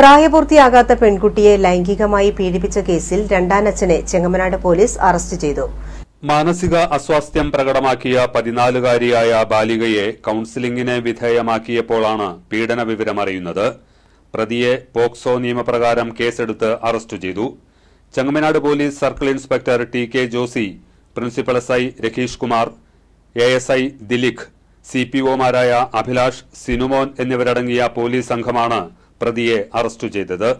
പ്രായപൂർത്തിയാകാത്ത പെൺകുട്ടിയെ ലൈംഗികമായി പീഡിപ്പിച്ച കേസിൽ രണ്ടാനച്ഛനെ ചെങ്ങമനാട് പോലീസ് അറസ്റ്റ് ചെയ്തു. മാനസിക അസ്വാസ്ഥ്യം പ്രകടമാക്കിയ പതിനാലുകാരിയായ ബാലികയെ കൌൺസിലിംഗിന് വിധേയമാക്കിയപ്പോഴാണ് പീഡന വിവരമറിയുന്നത് പ്രതിയെ പോക്സോ നിയമപ്രകാരം കേസെടുത്ത് അറസ്റ്റ് ചെയ്തു. Chengamanad police circle inspector T K Josy principal S I Rakhish Kumar A S I Dilikh C P ഒമാരായ Abhilash Sinumon എന്നിവരടങ്ങിയ പോലീസ് സംഘമാണ് പ്രതിയെ അറസ്റ്റ് ചെയ്തത്